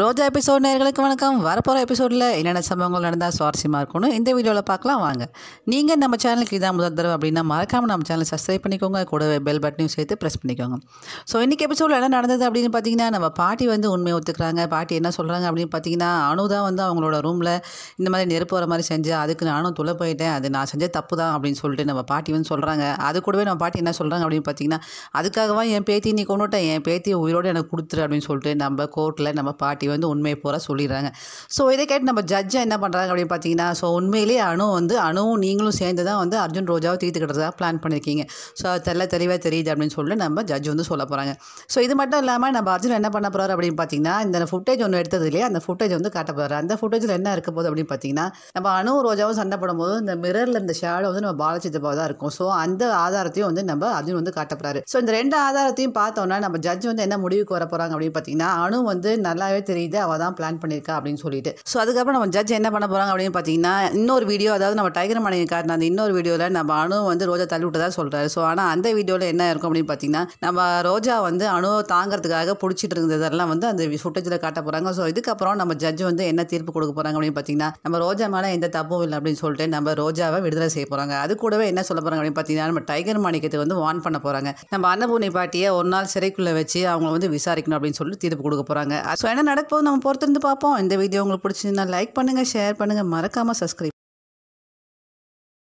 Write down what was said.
ரோஜா episode நேர்களுக்கு வணக்கம். வரப்போகிற எபிசோடில் என்னென்ன சம்பவங்கள் நடந்தால் சுவாரஸ்யமாக இருக்கணும் இந்த வீடியோவில் பார்க்கலாம். வாங்க. நீங்கள் நம்ம சேனலுக்கு இதான் முதல் தடவை அப்படின்னா மறக்காமல் நம்ம சேனலை சப்ஸ்கிரைப் பண்ணிக்கோங்க. கூடவே பெல் பட்டனையும் சேர்த்து ப்ரெஸ் பண்ணிக்கோங்க. ஸோ இன்றைக்கி எபிசோடில் என்ன நடந்தது அப்படின்னு பார்த்தீங்கன்னா நம்ம பாட்டி வந்து உண்மையை ஒத்துக்கிறாங்க. பாட்டி என்ன சொல்கிறாங்க அப்படின்னு பார்த்தீங்கன்னா அனு தான் வந்து அவங்களோட ரூமில் இந்த மாதிரி நெருப்பு வர மாதிரி செஞ்சு அதுக்கு நானும் துளை போயிட்டேன். அது நான் செஞ்ச தப்பு தான் அப்படின்னு சொல்லிட்டு நம்ம பாட்டி வந்து சொல்கிறாங்க அது கூடவே நம்ம பாட்டி என்ன சொல்கிறாங்க அப்படின்னு பார்த்தீங்கன்னா அதுக்காகவா என் பேத்தி நீ கொண்டுட்டேன் என் பேத்தி உயிரோடு எனக்கு கொடுத்துரு அப்படின்னு சொல்லிட்டு நம்ம கோர்ட்டில் நம்ம பாட்டி வந்து உண்மையை பூரா சொல்லிடுறாங்க. ஸோ இதை கேட்டு நம்ம ஜட்ஜை என்ன பண்ணுறாங்க அப்படின்னு பார்த்தீங்கன்னா ஸோ உண்மையிலேயே அணு வந்து அணுவும் நீங்களும் சேர்ந்து தான் வந்து அர்ஜுன் ரோஜாவை தீர்த்துக்கிட்டதா பிளான் பண்ணியிருக்கீங்க ஸோ அது தெல்ல தெளிவாக தெரியுது அப்படின்னு சொல்லிட்டு நம்ம ஜட்ஜ் வந்து சொல்ல போகிறாங்க ஸோ இது மட்டும் இல்லாமல் நம்ம அர்ஜுன் என்ன பண்ண போகிறாரு அப்படின்னு பார்த்தீங்கன்னா இந்த ஃபுட்டேஜ் ஒன்று எடுத்தது இல்லையா அந்த ஃபுட்டேஜ் வந்து காட்ட போகிறார் அந்த ஃபுட்டேஜில் என்ன இருக்க போகுது அப்படின்னு பார்த்தீங்கன்னா நம்ம அணு ரோஜாவும் சண்டை போடும்போது இந்த மிரரில் இந்த ஷேடோ வந்து நம்ம பாலச்சித்தப்பாக தான் இருக்கும். ஸோ அந்த ஆதாரத்தையும் வந்து நம்ம அர்ஜுன் வந்து காட்ட போகிறாரு ஸோ இந்த ரெண்டு ஆதாரத்தையும் பார்த்தோன்னா நம்ம ஜட்ஜ் வந்து என்ன முடிவுக்கு வர போகிறாங்க அப்படின்னு பார்த்தீங்கன்னா அணு வந்து நல்லாவே தெரியுது அவள் தான் பிளான் பண்ணியிருக்கா அப்படின்னு சொல்லிட்டு. ஸோ அதுக்கப்புறம் நம்ம ஜட்ஜ் என்ன பண்ண போகிறாங்க அப்படின்னு பார்த்தீங்கன்னா இன்னொரு வீடியோ அதாவது நம்ம டைகர் மனைவி காட்டின அந்த இன்னொரு வீடியோவில் நம்ம அணு வந்து ரோஜா தள்ளி விட்டதா சொல்கிறாரு ஸோ ஆனால் அந்த வீடியோவில் என்ன இருக்கும் அப்படின்னு பார்த்தீங்கன்னா நம்ம ரோஜா வந்து அணுவை தாங்கிறதுக்காக பிடிச்சிட்டு இருந்ததெல்லாம் வந்து அந்த ஃபுட்டேஜில் காட்ட போகிறாங்க ஸோ இதுக்கப்புறம் நம்ம ஜட்ஜ் வந்து என்ன தீர்ப்பு கொடுக்க போகிறாங்க அப்படின்னு பார்த்தீங்கன்னா நம்ம ரோஜா மேலே எந்த தப்பும் இல்லை அப்படின்னு சொல்லிட்டு நம்ம ரோஜாவை விடுதலை செய்ய போகிறாங்க அது கூடவே என்ன சொல்ல போகிறாங்க அப்படின்னு பார்த்தீங்கன்னா நம்ம டைகர் மாணிக்கத்தை வந்து வான் பண்ண போகிறாங்க நம்ம அன்னபூர்ணி பாட்டியை ஒரு நாள் சிறைக்குள்ளே வச்சு அவங்க வந்து விசாரிக்கணும் அப்படின்னு சொல்லிட்டு தீர்ப்பு கொடுக்க போகிறாங்க ஸோ என்ன நடக்க போது நம்ம பொறுத்திருந்து பார்ப்போம். இந்த வீடியோ உங்களுக்கு பிடிச்சிருந்தா லைக் பண்ணுங்கள் ஷேர் பண்ணுங்கள் மறக்காமல் சப்ஸ்கிரைப்